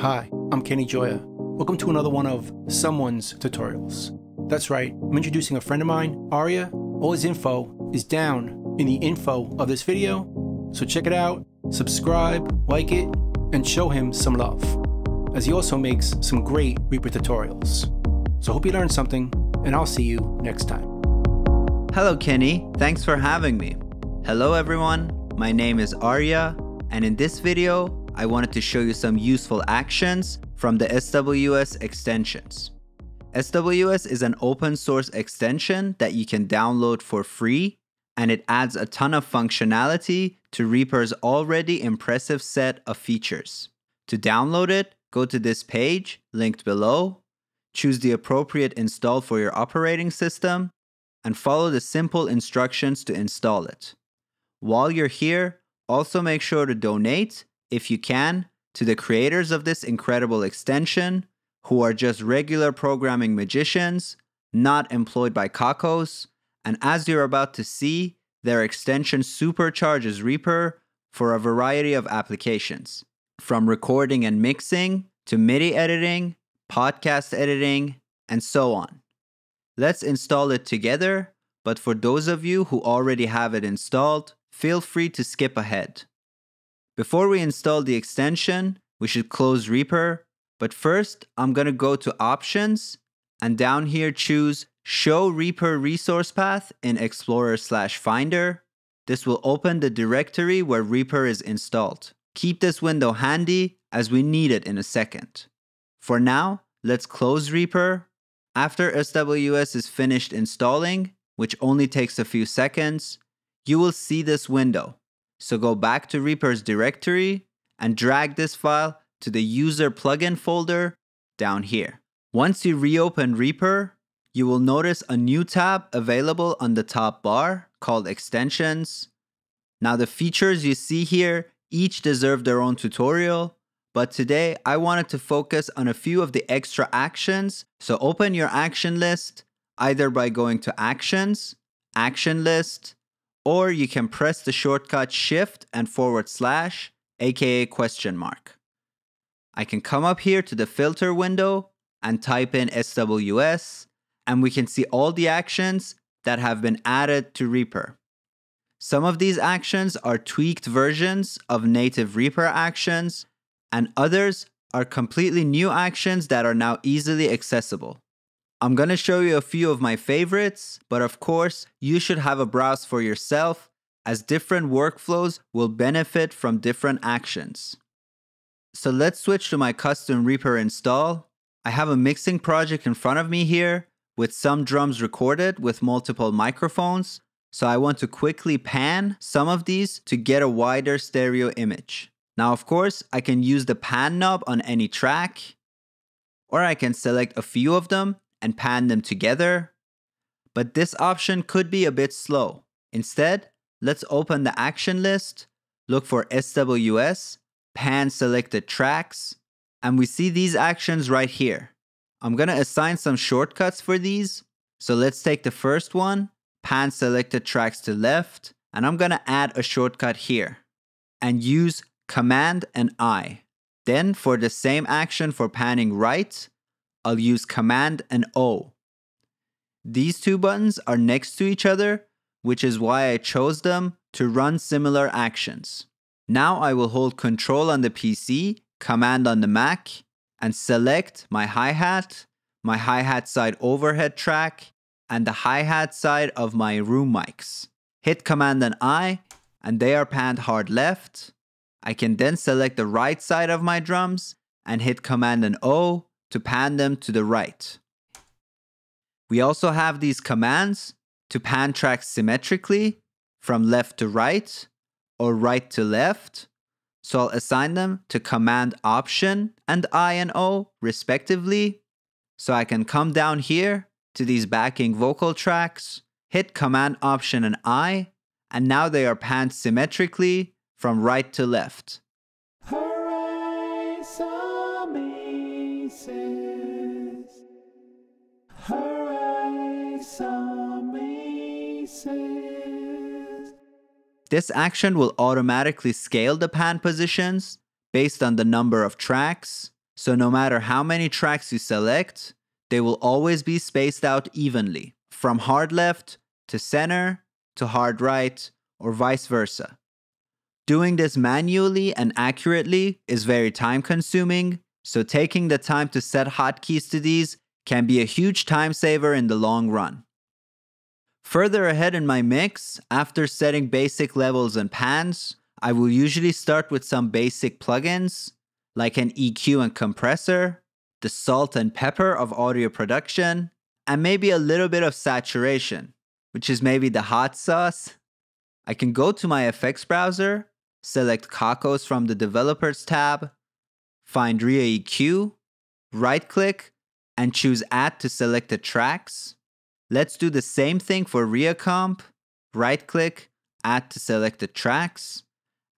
Hi, I'm Kenny Gioia. Welcome to another one of Someone's Tutorials. That's right, I'm introducing a friend of mine, Arya. All his info is down in the info of this video, so check it out, subscribe, like it, and show him some love, as he also makes some great Reaper tutorials. So hope you learned something, and I'll see you next time. Hello, Kenny. Thanks for having me. Hello, everyone. My name is Arya, and in this video, I wanted to show you some useful actions from the SWS extensions. SWS is an open source extension that you can download for free, and it adds a ton of functionality to Reaper's already impressive set of features. To download it, go to this page, linked below, choose the appropriate install for your operating system, and follow the simple instructions to install it. While you're here, also make sure to donate if you can, to the creators of this incredible extension, who are just regular programming magicians, not employed by Cockos, and as you're about to see, their extension supercharges Reaper for a variety of applications, from recording and mixing to MIDI editing, podcast editing, and so on. Let's install it together, but for those of you who already have it installed, feel free to skip ahead. Before we install the extension, we should close Reaper, but first I'm gonna go to Options and down here choose Show Reaper Resource Path in Explorer slash Finder. This will open the directory where Reaper is installed. Keep this window handy as we need it in a second. For now, let's close Reaper. After SWS is finished installing, which only takes a few seconds, you will see this window. So go back to Reaper's directory and drag this file to the user plugin folder down here. Once you reopen Reaper, you will notice a new tab available on the top bar called Extensions. Now the features you see here each deserve their own tutorial, but today I wanted to focus on a few of the extra actions. So open your action list either by going to Actions, Action List, or you can press the shortcut shift and forward slash, aka question mark. I can come up here to the filter window and type in SWS, and we can see all the actions that have been added to Reaper. Some of these actions are tweaked versions of native Reaper actions, and others are completely new actions that are now easily accessible. I'm going to show you a few of my favorites, but of course, you should have a browse for yourself as different workflows will benefit from different actions. So let's switch to my custom Reaper install. I have a mixing project in front of me here with some drums recorded with multiple microphones. So I want to quickly pan some of these to get a wider stereo image. Now, of course, I can use the pan knob on any track, or I can select a few of them and pan them together. But this option could be a bit slow. Instead, let's open the action list, look for SWS, pan selected tracks, and we see these actions right here. I'm gonna assign some shortcuts for these. So let's take the first one, pan selected tracks to left, and I'm gonna add a shortcut here and use Command and I. Then for the same action for panning right, I'll use Command and O. These two buttons are next to each other, which is why I chose them to run similar actions. Now I will hold Control on the PC, Command on the Mac, and select my hi-hat, my hi-hat side overhead track, and the hi-hat side of my room mics. Hit Command and I, and they are panned hard left. I can then select the right side of my drums and hit Command and O to pan them to the right. We also have these commands to pan tracks symmetrically from left to right or right to left. So I'll assign them to Command Option and I and O respectively. So I can come down here to these backing vocal tracks, hit Command Option and I, and now they are panned symmetrically from right to left. This action will automatically scale the pan positions based on the number of tracks. so no matter how many tracks you select, they will always be spaced out evenly, from hard left to center to hard right, or vice versa. Doing this manually and accurately is very time consuming, so taking the time to set hotkeys to these can be a huge time saver in the long run. Further ahead in my mix, after setting basic levels and pans, I will usually start with some basic plugins, like an EQ and compressor, the salt and pepper of audio production, and maybe a little bit of saturation, which is maybe the hot sauce. I can go to my effects browser, select Cockos from the Developers tab, find ReaEQ, right click, and choose Add to selected tracks. Let's do the same thing for ReaComp, right click, Add to selected tracks.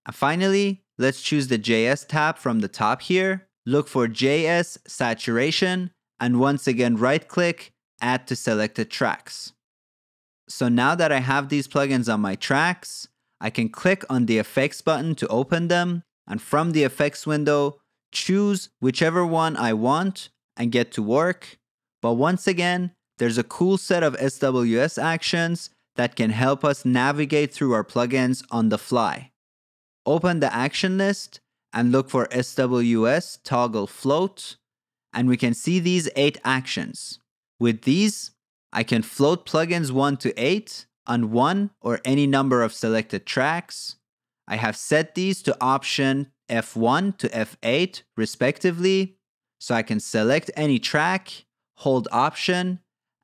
And finally, let's choose the JS tab from the top here, look for JS Saturation, and once again right click, Add to selected tracks. So now that I have these plugins on my tracks, I can click on the effects button to open them, and from the effects window, choose whichever one I want and get to work. But once again, there's a cool set of SWS actions that can help us navigate through our plugins on the fly. Open the action list and look for SWS toggle float, and we can see these eight actions. With these, I can float plugins 1 to 8 on one or any number of selected tracks. I have set these to option F1 to F8 respectively, so I can select any track, hold option,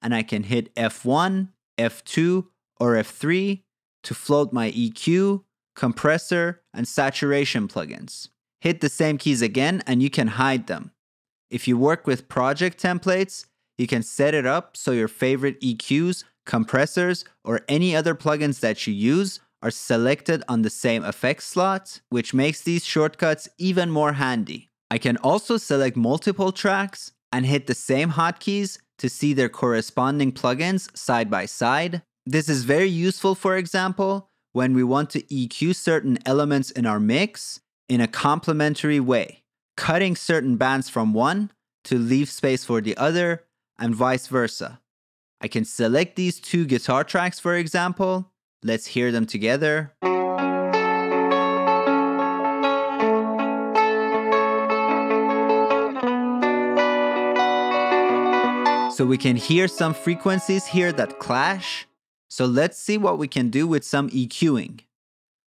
and I can hit F1, F2, or F3 to float my EQ, compressor, and saturation plugins. Hit the same keys again and you can hide them. If you work with project templates, you can set it up so your favorite EQs, compressors, or any other plugins that you use are selected on the same effect slot, which makes these shortcuts even more handy. I can also select multiple tracks and hit the same hotkeys to see their corresponding plugins side by side. This is very useful, for example, when we want to EQ certain elements in our mix in a complementary way, cutting certain bands from one to leave space for the other, and vice versa. I can select these two guitar tracks, for example. Let's hear them together. So we can hear some frequencies here that clash. So let's see what we can do with some EQing.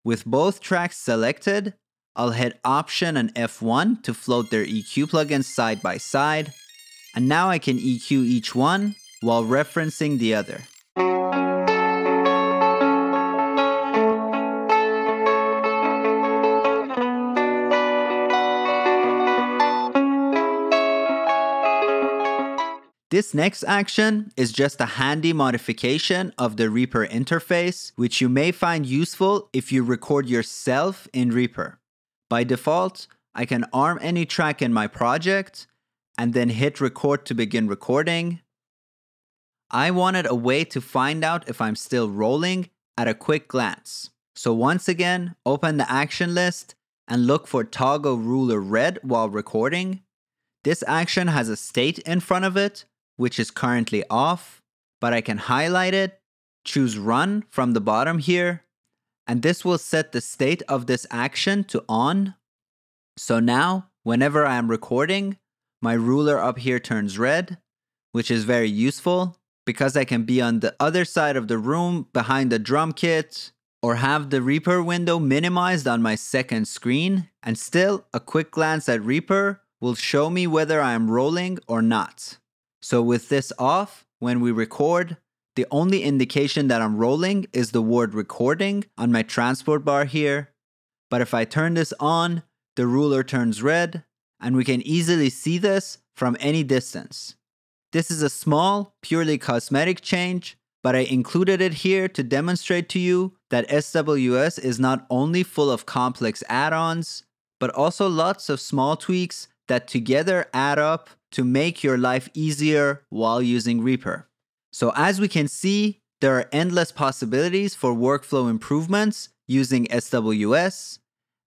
With both tracks selected, I'll hit Option and F1 to float their EQ plugins side by side. And now I can EQ each one while referencing the other. This next action is just a handy modification of the Reaper interface, which you may find useful if you record yourself in Reaper. By default, I can arm any track in my project and then hit record to begin recording. I wanted a way to find out if I'm still rolling at a quick glance. So once again, open the action list and look for toggle ruler red while recording. This action has a state in front of it, which is currently off, but I can highlight it, choose run from the bottom here, and this will set the state of this action to on. So now, whenever I am recording, my ruler up here turns red, which is very useful because I can be on the other side of the room behind the drum kit or have the Reaper window minimized on my second screen and still a quick glance at Reaper will show me whether I am rolling or not. So with this off, when we record, the only indication that I'm rolling is the word recording on my transport bar here. But if I turn this on, the ruler turns red, and we can easily see this from any distance. This is a small, purely cosmetic change, but I included it here to demonstrate to you that SWS is not only full of complex add-ons, but also lots of small tweaks that together add up to make your life easier while using Reaper. So as we can see, there are endless possibilities for workflow improvements using SWS,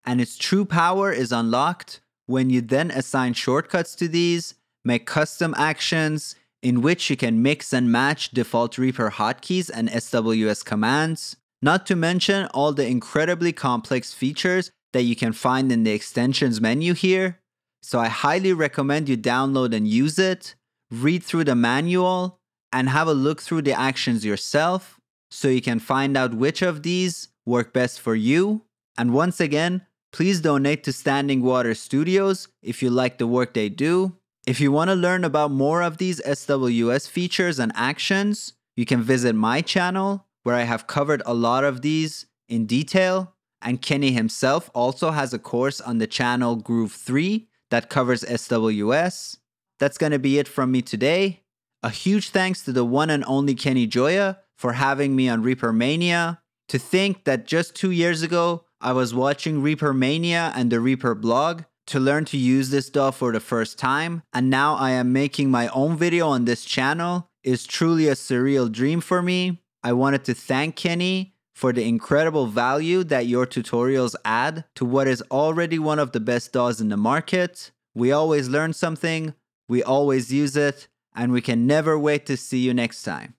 and its true power is unlocked when you then assign shortcuts to these, make custom actions in which you can mix and match default Reaper hotkeys and SWS commands, not to mention all the incredibly complex features that you can find in the extensions menu here. So I highly recommend you download and use it, read through the manual, and have a look through the actions yourself so you can find out which of these work best for you. And once again, please donate to Standing Water Studios if you like the work they do. If you want to learn about more of these SWS features and actions, you can visit my channel where I have covered a lot of these in detail. And Kenny himself also has a course on the channel Groove 3 that covers SWS. That's going to be it from me today. A huge thanks to the one and only Kenny Gioia for having me on Reaper Mania. To think that just two years ago, I was watching Reaper Mania and the Reaper blog to learn to use this stuff for the first time, and now I am making my own video on this channel is truly a surreal dream for me. I wanted to thank Kenny for the incredible value that your tutorials add to what is already one of the best DAWs in the market. We always learn something, we always use it, and we can never wait to see you next time.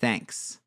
Thanks.